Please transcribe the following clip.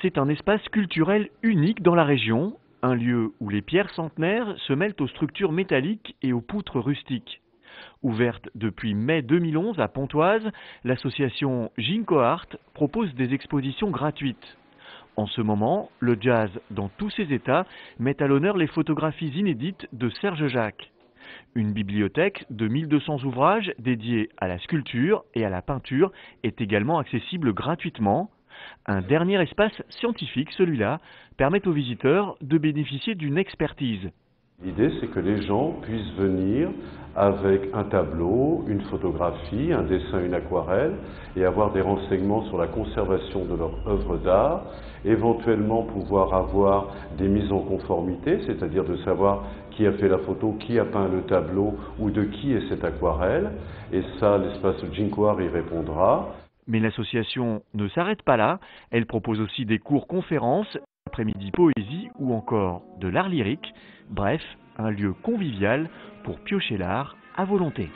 C'est un espace culturel unique dans la région, un lieu où les pierres centenaires se mêlent aux structures métalliques et aux poutres rustiques. Ouverte depuis mai 2011 à Pontoise, l'association Ginko Art propose des expositions gratuites. En ce moment, le jazz, dans tous ses états, met à l'honneur les photographies inédites de Serge Jacques. Une bibliothèque de 1200 ouvrages dédiés à la sculpture et à la peinture est également accessible gratuitement. Un dernier espace scientifique, celui-là, permet aux visiteurs de bénéficier d'une expertise. L'idée, c'est que les gens puissent venir avec un tableau, une photographie, un dessin, une aquarelle, et avoir des renseignements sur la conservation de leur œuvre d'art, éventuellement pouvoir avoir des mises en conformité, c'est-à-dire de savoir qui a fait la photo, qui a peint le tableau, ou de qui est cette aquarelle, et ça, l'espace Jinkoar y répondra. Mais l'association ne s'arrête pas là, elle propose aussi des cours-conférences, après-midi poésie ou encore de l'art lyrique, bref, un lieu convivial pour piocher l'art à volonté.